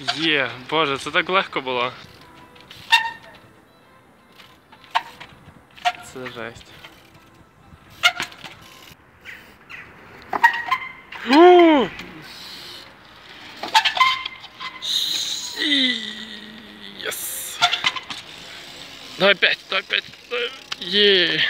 Є, боже, це так легко було. Це жесть. Єс! Давай п'ять, давай п'ять. давай. Є.